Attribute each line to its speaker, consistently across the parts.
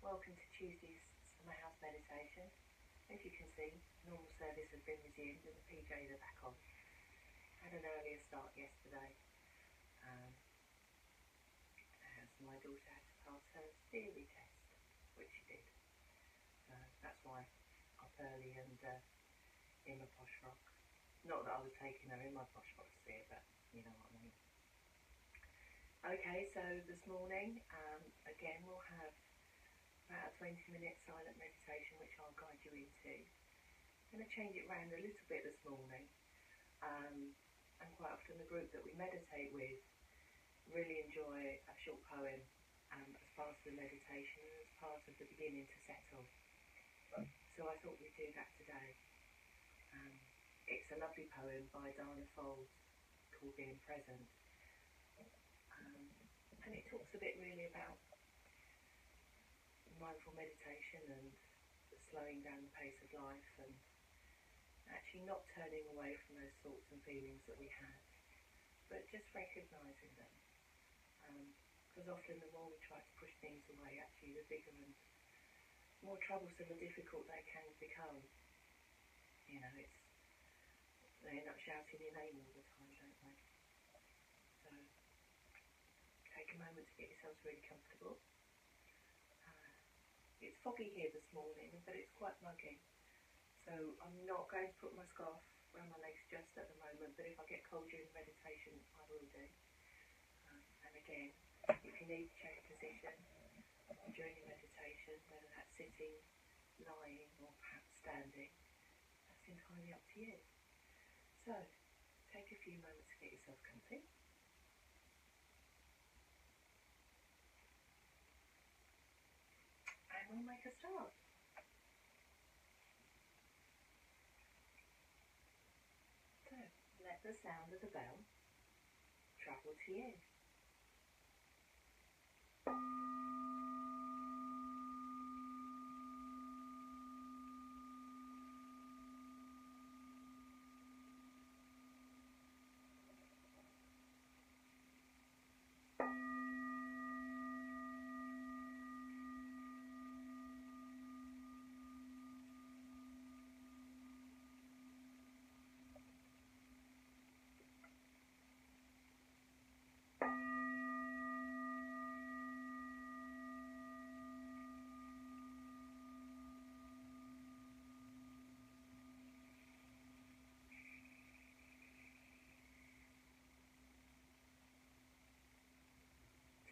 Speaker 1: Welcome to Tuesday's Summer House Meditation. As you can see, normal service has been resumed and the PJs are back on. Had an earlier start yesterday um, as my daughter had to pass her theory test, which she did. So that's why up early and uh, in my posh rock. Not that I was taking her in my posh rock to see but you know what I mean. Okay, so this morning, um, again, we'll have about a 20 minute silent meditation, which I'll guide you into. I'm going to change it around a little bit this morning. Um, and quite often the group that we meditate with really enjoy a short poem um, as part of the meditation and as part of the beginning to settle. So I thought we'd do that today. Um, it's a lovely poem by Danna Faulds called Being Present. Um, and it talks a bit really about mindful meditation and slowing down the pace of life and actually not turning away from those thoughts and feelings that we have, but just recognising them. Because um, often the more we try to push things away, actually the bigger and more troublesome and difficult they can become. You know, it's they end up shouting your name all the time, don't they? So take a moment to get yourselves really comfortable. It's foggy here this morning, but it's quite muggy. So I'm not going to put my scarf around my legs just at the moment, but if I get cold during meditation, I will do. Um, and again, if you need to change position during your meditation, whether that's sitting, lying, or perhaps standing, that's entirely up to you. So, take a few moments to get yourself comfy. So, let the sound of the bell travel to you.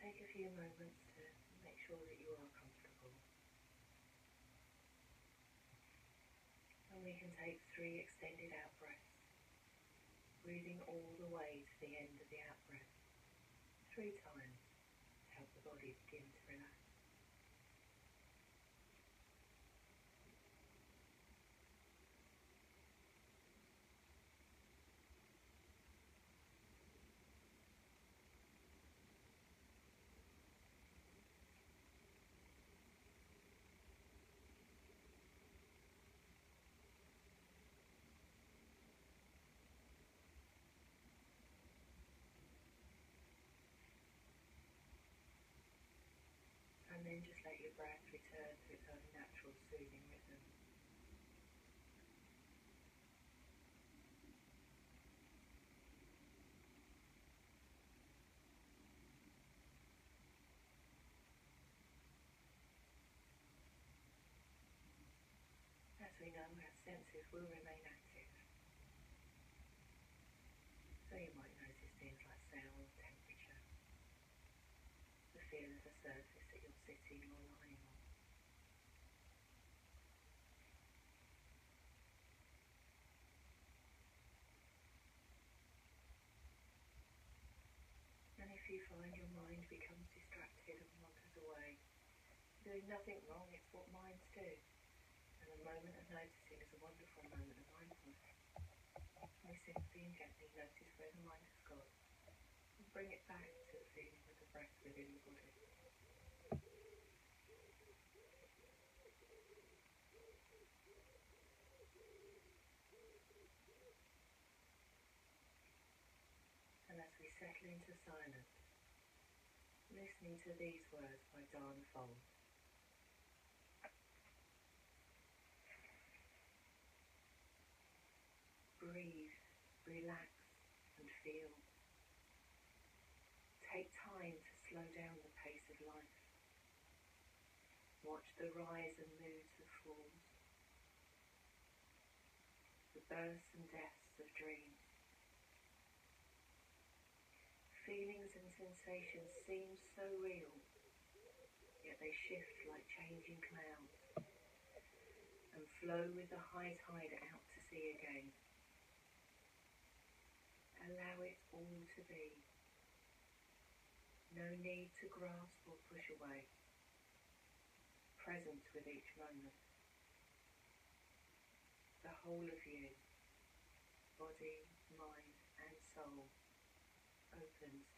Speaker 1: take a few moments to make sure that you are comfortable. And we can take three extended out breaths, breathing all the way to the end of the out breath, three times to help the body begin to relax. and then just let your breath return to its own natural soothing rhythm. As we know, our senses will remain active. So you might notice things like sound, temperature, the feel of the surface And if you find your mind becomes distracted and wanders away, doing nothing wrong, it's what minds do. And a moment of noticing is a wonderful moment of mindfulness. We simply and gently notice where the mind has gone and bring it back to the feeling of the breath within the body. as we settle into silence, listening to these words by Don Fold. Breathe, relax and feel. Take time to slow down the pace of life. Watch the rise and moods of falls, the births and deaths of dreams. Feelings and sensations seem so real, yet they shift like changing clouds and flow with the high tide out to sea again. Allow it all to be. No need to grasp or push away. Present with each moment. The whole of you, body, mind and soul, opens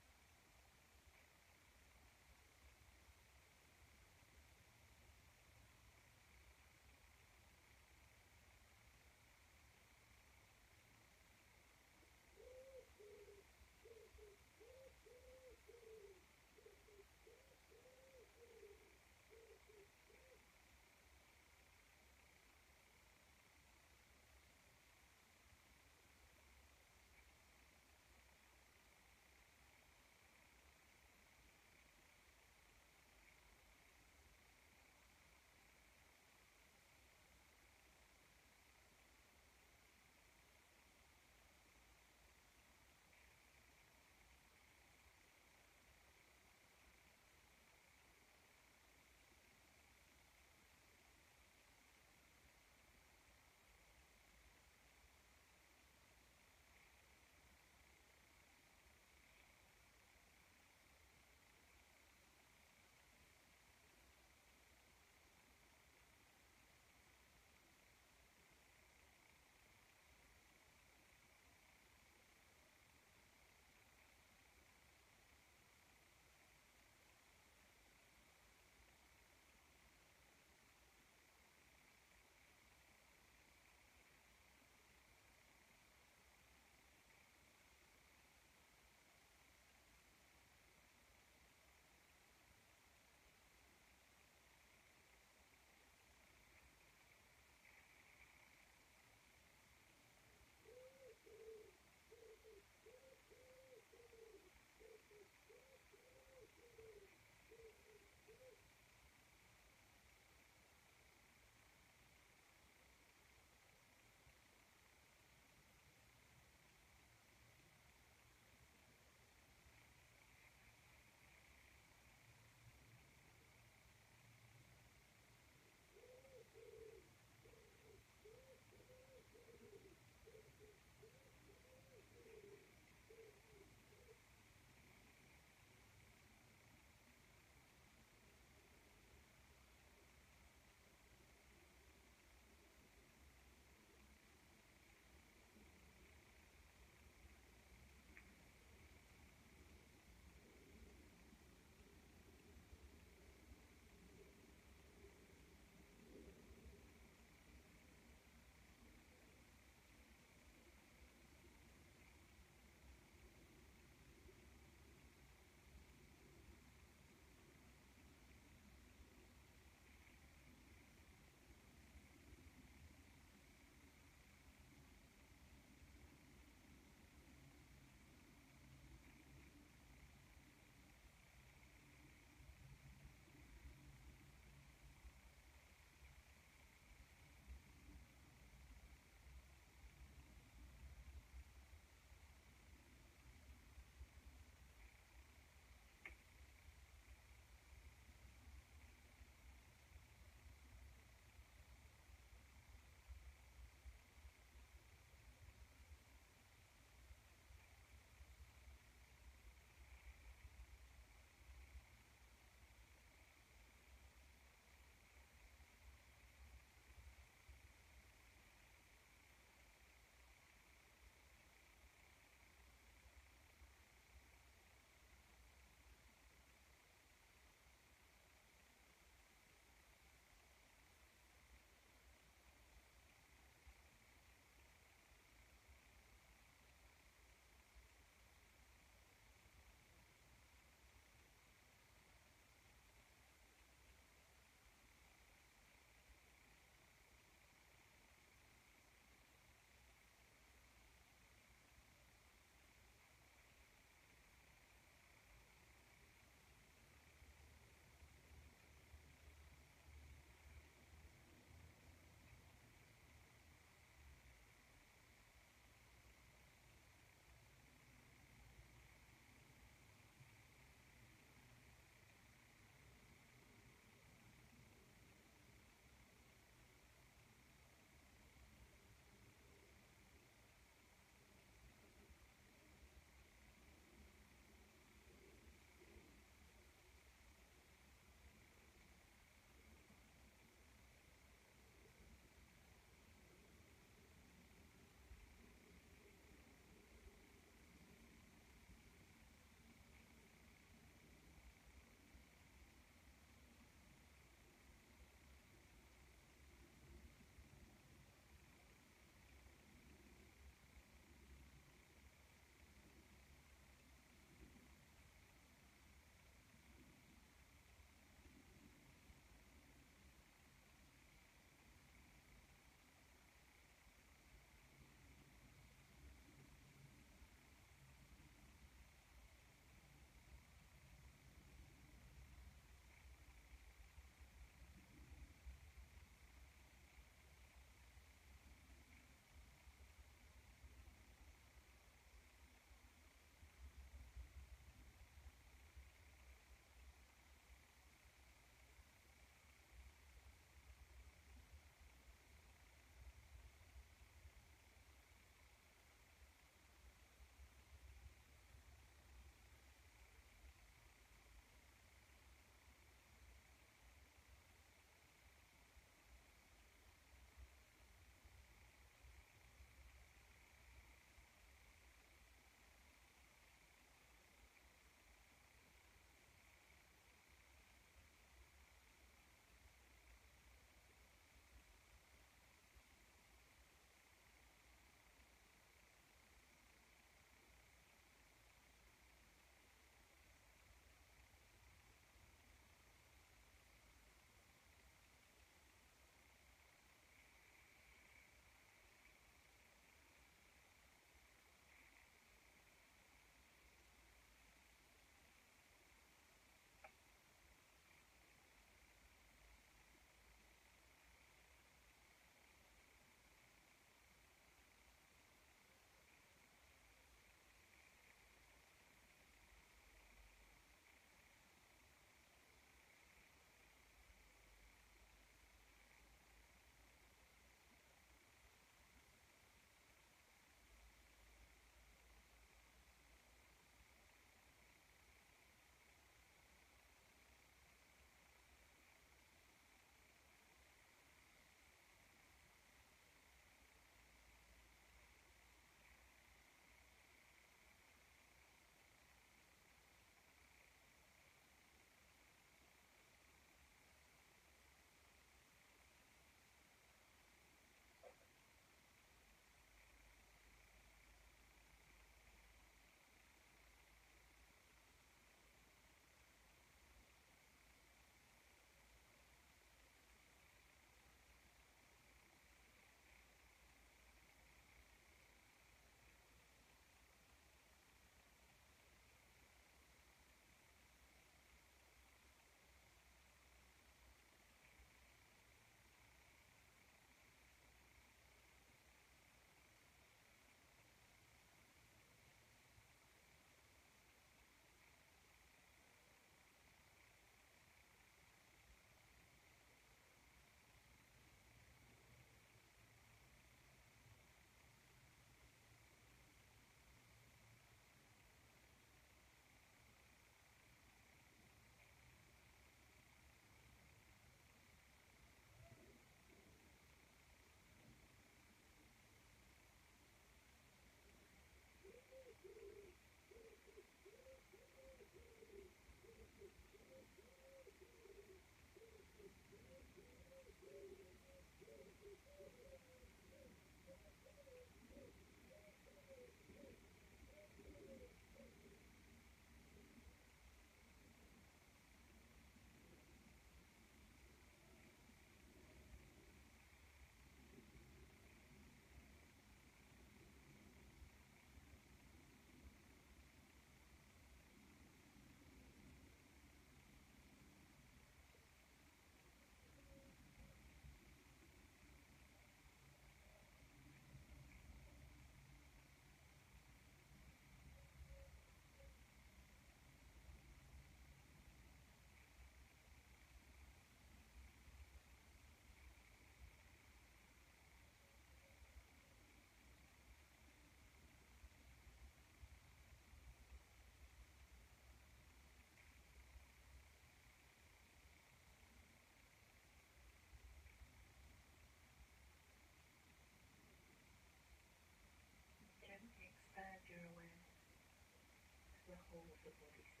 Speaker 1: whole of the body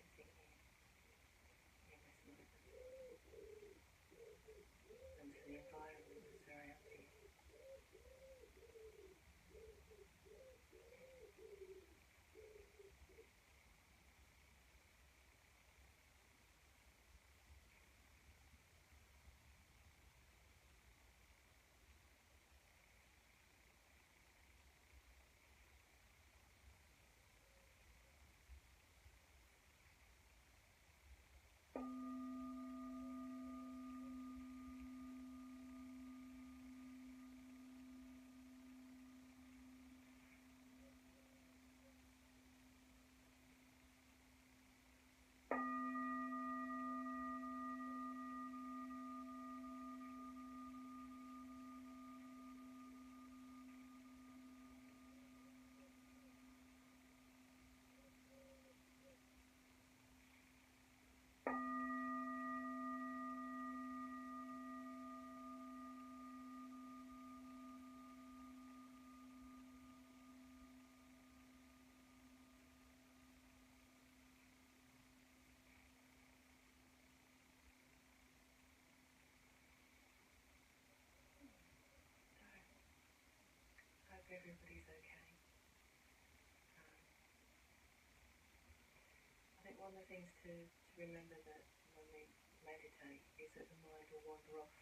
Speaker 1: things to, to remember that when we meditate is that the mind will wander off,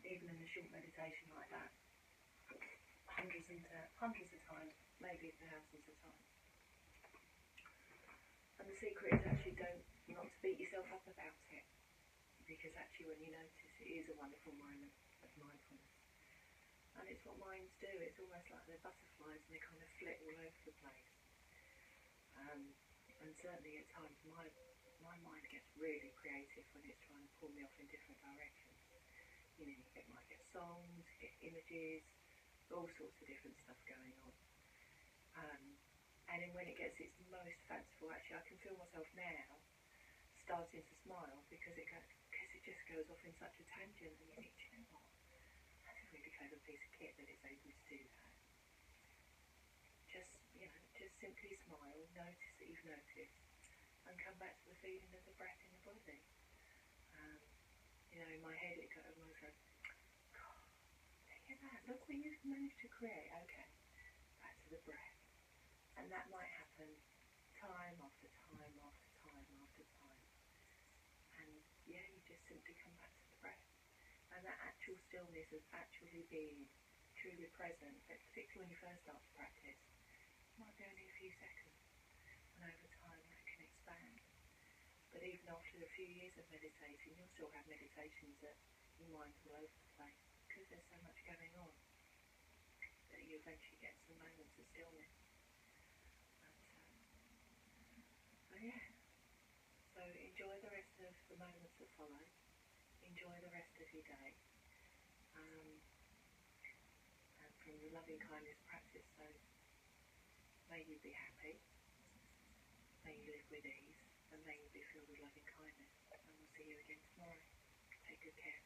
Speaker 1: even in a short meditation like that, hundreds and hundreds of times, maybe thousands of times. And the secret is actually don't not to beat yourself up about it, because actually when you notice it is a wonderful moment of mindfulness. And it's what minds do. It's almost like they're butterflies and they kind of flit all over the place. Um, and certainly at times my my mind gets really creative when it's trying to pull me off in different directions. You know, it might get songs, get images, all sorts of different stuff going on. Um, and then when it gets its most fanciful, actually I can feel myself now starting to smile because it goes, because it just goes off in such a tangent and you think, "Do you know what? That's a really clever piece of kit that it's able to do that. Just, you know, just simply smile, notice that you've noticed, and come back to the feeling of the breath in the body. Um, you know, in my head it goes, goes, God, look at that, look what you've managed to create. Okay, back to the breath. And that might happen time after time after time after time. And yeah, you just simply come back to the breath. And that actual stillness of actually being truly present, particularly when you first start to practice, might be only a few seconds. And over time that can expand. But even after a few years of meditating, you'll still have meditations that your mind's all over the place because there's so much going on that you eventually get some moments of stillness. But, um, so yeah. So enjoy the rest of the moments that follow. Enjoy the rest of your day. Um, and from the loving kindness may you be happy, may you live with ease, and may you be filled with loving kindness. And we'll see you again tomorrow. Take good care.